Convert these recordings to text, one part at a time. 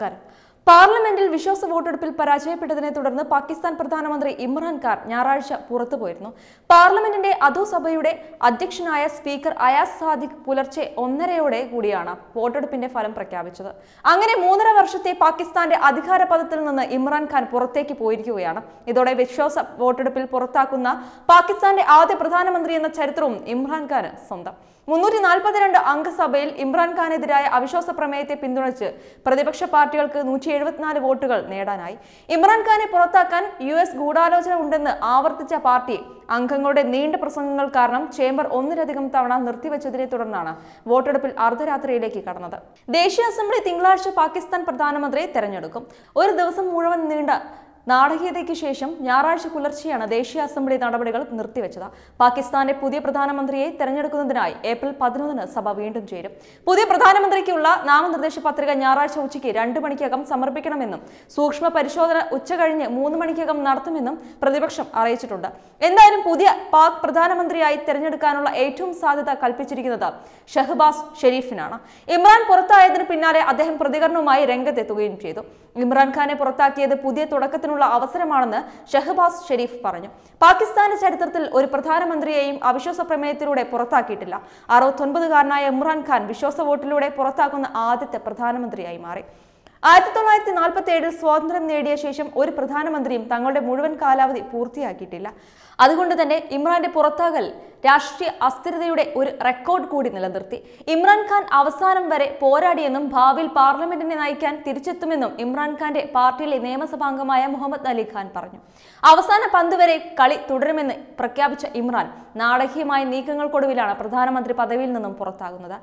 कर। പാർലമെന്റിൽ വിശ്വാസ വോട്ടെടുപ്പിൽ പരാജയപ്പെട്ടതിനെ തുടർന്ന് പാകിസ്ഥാൻ പ്രധാനമന്ത്രി ഇമ്രാൻഖാൻ ഞായറാഴ്ച പുറത്തുപോയിരുന്നു പാർലമെന്റിന്റെ അധോസഭയുടെ അധ്യക്ഷനായ സ്പീക്കർ അയാസ് സാദിഖ് പുലർച്ചെ ഒന്നരയോടെ കൂടിയാണ് വോട്ടെടുപ്പിന്റെ ഫലം പ്രഖ്യാപിച്ചത്. അങ്ങനെ മൂന്നര വർഷത്തെ പാകിസ്ഥാന്റെ അധികാര പദത്തിൽ നിന്ന് ഇമ്രാൻഖാൻ പുറത്തേക്ക് പോയിരിക്കുകയാണ്. ഇതോടെ വിശ്വാസ വോട്ടെടുപ്പിൽ പുറത്താക്കുന്ന പാകിസ്ഥാന്റെ ആദ്യ പ്രധാനമന്ത്രി എന്ന ചരിത്രവും ഇമ്രാൻഖാന് സ്വന്തം. മുന്നൂറ്റി നാൽപ്പത്തിരണ്ട് അംഗസഭയിൽ ഇമ്രാൻഖാനെതിരായ അവിശ്വാസ പ്രമേയത്തെ പിന്തുണച്ച് പ്രതിപക്ഷ പാർട്ടികൾക്ക് നൂറ്റി എഴുപത്തിനാല് വോട്ടുകൾ നേടാനായി. ഇമ്രാൻഖാനെ പുറത്താക്കാൻ യു എസ് ഗൂഢാലോചന ഉണ്ടെന്ന് ആവർത്തിച്ച പാർട്ടി അംഗങ്ങളുടെ നീണ്ട പ്രസംഗങ്ങൾ കാരണം ചേംബർ ഒന്നിലധികം തവണ നിർത്തിവെച്ചതിനെ തുടർന്നാണ് വോട്ടെടുപ്പിൽ അർദ്ധരാത്രിയിലേക്ക് കടന്നത്. ദേശീയ അസംബ്ലി തിങ്കളാഴ്ച പാകിസ്ഥാൻ പ്രധാനമന്ത്രിയെ തെരഞ്ഞെടുക്കും. ഒരു ദിവസം മുഴുവൻ നീണ്ട നാടകീയതയ്ക്ക് ശേഷം ഞായറാഴ്ച പുലർച്ചെയാണ് ദേശീയ അസംബ്ലി നടപടികൾ നിർത്തിവെച്ചത്. പാകിസ്ഥാന്റെ പുതിയ പ്രധാനമന്ത്രിയെ തെരഞ്ഞെടുക്കുന്നതിനായി ഏപ്രിൽ പതിനൊന്നിന് സഭ വീണ്ടും ചേരും. പുതിയ പ്രധാനമന്ത്രിക്കുള്ള നാമനിർദ്ദേശ പത്രിക ഞായറാഴ്ച ഉച്ചയ്ക്ക് രണ്ട് മണിക്കകം സമർപ്പിക്കണമെന്നും സൂക്ഷ്മ പരിശോധന ഉച്ചകഴിഞ്ഞ് മൂന്ന് മണിക്കകം നടത്തുമെന്നും പ്രതിപക്ഷം അറിയിച്ചിട്ടുണ്ട്. എന്തായാലും പുതിയ പാക് പ്രധാനമന്ത്രിയായി തെരഞ്ഞെടുക്കാനുള്ള ഏറ്റവും സാധ്യത കൽപ്പിച്ചിരിക്കുന്നത് ഷഹബാസ് ഷെരീഫിനാണ്. ഇമ്രാൻ പുറത്തായതിന് പിന്നാലെ അദ്ദേഹം പ്രതികരണവുമായി രംഗത്തെത്തുകയും ചെയ്തു. ഇമ്രാൻഖാനെ പുറത്താക്കിയത് പുതിയ തുടക്കത്തിനുള്ള അവസരമാണെന്ന് ഷെഹബാസ് ഷെരീഫ് പറഞ്ഞു. പാകിസ്ഥാന്റെ ചരിത്രത്തിൽ ഒരു പ്രധാനമന്ത്രിയെയും അവിശ്വാസ പ്രമേയത്തിലൂടെ പുറത്താക്കിയിട്ടില്ല. അറുപത്തൊൻപതുകാരനായ ഇമ്രാൻഖാൻ വിശ്വാസ വോട്ടിലൂടെ പുറത്താക്കുന്ന ആദ്യത്തെ പ്രധാനമന്ത്രിയായി മാറി. ആയിരത്തി തൊള്ളായിരത്തി നാൽപ്പത്തി ഏഴിൽ സ്വാതന്ത്ര്യം നേടിയ ശേഷം ഒരു പ്രധാനമന്ത്രിയും തങ്ങളുടെ മുഴുവൻ കാലാവധി പൂർത്തിയാക്കിയിട്ടില്ല. അതുകൊണ്ട് തന്നെ ഇമ്രാന്റെ പുറത്താകൽ രാഷ്ട്രീയ അസ്ഥിരതയുടെ ഒരു റെക്കോർഡ് കൂടി നിലനിർത്തി. ഇമ്രാൻഖാൻ അവസാനം വരെ പോരാടിയെന്നും ഭാവിയിൽ പാർലമെന്റിനെ നയിക്കാൻ തിരിച്ചെത്തുമെന്നും ഇമ്രാൻഖാന്റെ പാർട്ടിയിലെ നിയമസഭാംഗമായ മുഹമ്മദ് അലി ഖാൻ പറഞ്ഞു. അവസാന പന്ത് വരെ കളി തുടരുമെന്ന് പ്രഖ്യാപിച്ച ഇമ്രാൻ നാടകീയമായ നീക്കങ്ങൾക്കൊടുവിലാണ് പ്രധാനമന്ത്രി പദവിയിൽ നിന്നും പുറത്താകുന്നത്.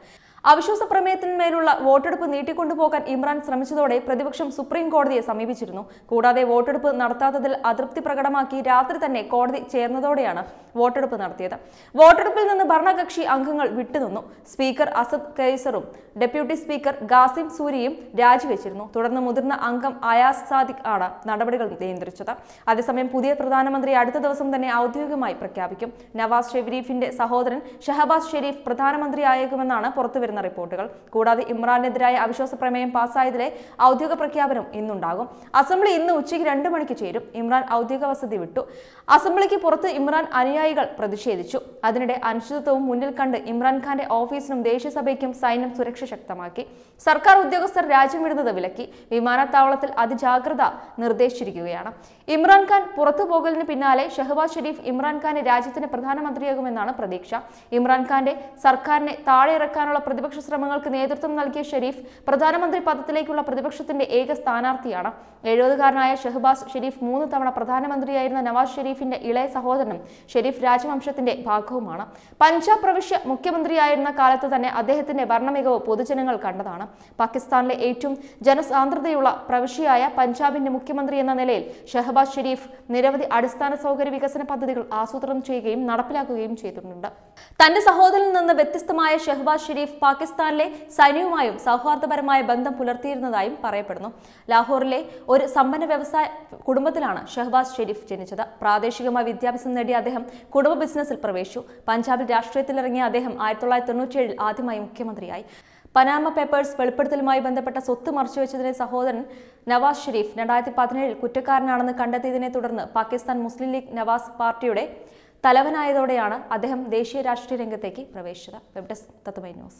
അവിശ്വാസ പ്രമേയത്തിന്മേലുള്ള വോട്ടെടുപ്പ് നീട്ടിക്കൊണ്ടുപോകാൻ ഇമ്രാൻ ശ്രമിച്ചതോടെ പ്രതിപക്ഷം സുപ്രീം കോടതിയെ സമീപിച്ചിരുന്നു. കൂടാതെ വോട്ടെടുപ്പ് നടത്താത്തതിൽ അതൃപ്തി പ്രകടമാക്കി രാത്രി തന്നെ കോടതി ചേർന്നതോടെയാണ് വോട്ടെടുപ്പ് നടത്തിയത്. വോട്ടെടുപ്പിൽ നിന്ന് ഭരണകക്ഷി അംഗങ്ങൾ വിട്ടുനിന്നു. സ്പീക്കർ അസദ് കൈസറും ഡെപ്യൂട്ടി സ്പീക്കർ ഗാസിം സൂരിയും രാജിവെച്ചിരുന്നു. തുടർന്ന് മുതിർന്ന അംഗം അയാസ് സാദിഖ് ആണ് നടപടികൾ നിയന്ത്രിച്ചത്. അതേസമയം പുതിയ പ്രധാനമന്ത്രി അടുത്ത ദിവസം തന്നെ ഔദ്യോഗികമായി പ്രഖ്യാപിക്കും. നവാസ് ഷെരീഫിന്റെ സഹോദരൻ ഷഹബാസ് ഷെരീഫ് പ്രധാനമന്ത്രിയായേക്കുമെന്നാണ് പുറത്തുവരുന്ന റിപ്പോർട്ടുകൾ. കൂടാതെ ഇമ്രാനെതിരായ അവിശ്വാസ പ്രമേയം പാസ്സായതിലെ ഔദ്യോഗിക പ്രഖ്യാപനം ഇന്നുണ്ടാകും. അസംബ്ലി ഇന്ന് ഉച്ചയ്ക്ക് രണ്ട് മണിക്ക് ചേരും. ഇമ്രാൻ ഔദ്യോഗിക വസതി വിട്ടു. അസംബ്ലിക്ക് പുറത്ത് ഇമ്രാൻ അനുയായികൾ പ്രതിഷേധിച്ചു. അതിനിടെ അനിശ്ചിതത്വവും മുന്നിൽ കണ്ട് ഇമ്രാൻഖാന്റെ ഓഫീസിനും ദേശീയസഭയ്ക്കും സൈന്യം സുരക്ഷ ശക്തമാക്കി. സർക്കാർ ഉദ്യോഗസ്ഥർ രാജ്യം വിടുന്നത് വിലക്കി. വിമാനത്താവളത്തിൽ അതിജാഗ്രത നിർദ്ദേശിച്ചിരിക്കുകയാണ്. ഇമ്രാൻഖാൻ പുറത്തു പോകലിന് പിന്നാലെ ഷഹബാസ് ഷെരീഫ് ഇമ്രാൻഖാനെ രാജ്യത്തിന് പ്രധാനമന്ത്രിയാകുമെന്നാണ് പ്രതീക്ഷ. ഇമ്രാൻഖാന്റെ സർക്കാരിനെ താഴെ ഇറക്കാനുള്ള പ്രതിപക്ഷ ശ്രമങ്ങൾക്ക് നേതൃത്വം നൽകിയ ഷെരീഫ് പ്രധാനമന്ത്രി പദത്തിലേക്കുള്ള പ്രതിപക്ഷത്തിന്റെ ഏക സ്ഥാനാർത്ഥിയാണ്. എഴുപതുകാരനായ ഷഹബാസ് ഷെരീഫ് മൂന്ന് തവണ പ്രധാനമന്ത്രിയായിരുന്ന നവാസ് ഷെരീഫിന്റെ ഇളയ സഹോദരനും ഷെരീഫ് രാജവംശത്തിന്റെ ഭാഗവുമാണ്. പഞ്ചാബ് പ്രവിശ്യ മുഖ്യമന്ത്രിയായിരുന്ന കാലത്ത് തന്നെ അദ്ദേഹത്തിന്റെ വർണമികവ് പൊതുജനങ്ങൾ കണ്ടതാണ്. പാകിസ്ഥാനിലെ ഏറ്റവും ജനസാന്ദ്രതയുള്ള പ്രവിശ്യയായ പഞ്ചാബിന്റെ മുഖ്യമന്ത്രി എന്ന നിലയിൽ ഷെഹബാസ് ഷെരീഫ് നിരവധി അടിസ്ഥാന സൗകര്യ വികസന പദ്ധതികൾ ആസൂത്രണം ചെയ്യുകയും നടപ്പിലാക്കുകയും ചെയ്തിട്ടുണ്ട്. തന്റെ സഹോദരനിൽ നിന്ന് വ്യത്യസ്തമായ ഷെഹബാസ് ഷെരീഫ് പാകിസ്ഥാനിലെ സൈന്യവുമായും സൗഹാർദ്ദപരമായ ബന്ധം പുലർത്തിയിരുന്നതായും പറയപ്പെടുന്നു. ലാഹോറിലെ ഒരു സമ്പന്ന വ്യവസായ കുടുംബത്തിലാണ് ഷഹബാസ് ഷെരീഫ് ജനിച്ചത്. പ്രാദേശികമായ വിദ്യാഭ്യാസം നേടിയ അദ്ദേഹം കുടുംബ ബിസിനസ്സിൽ പ്രവേശിച്ചു. പഞ്ചാബിൽ രാഷ്ട്രീയത്തിലിറങ്ങിയ അദ്ദേഹം ആയിരത്തി തൊള്ളായിരത്തി തൊണ്ണൂറ്റിയേഴിൽ ആദ്യമായി മുഖ്യമന്ത്രിയായി. പനാമ പേപ്പേഴ്സ് വെളിപ്പെടുത്തലുമായി ബന്ധപ്പെട്ട സ്വത്ത് മറച്ചുവെച്ചതിനെ സഹോദരൻ നവാസ് ഷെരീഫ് രണ്ടായിരത്തി പതിനേഴിൽ കുറ്റക്കാരനാണെന്ന് കണ്ടെത്തിയതിനെ തുടർന്ന് പാകിസ്ഥാൻ മുസ്ലിം ലീഗ് നവാസ് പാർട്ടിയുടെ തലവനായതോടെയാണ് അദ്ദേഹം ദേശീയ രാഷ്ട്രീയ രംഗത്തേക്ക് പ്രവേശിച്ചത്. വെബ് ഡെസ്ക് തത്തുമൈ ന്യൂസ്.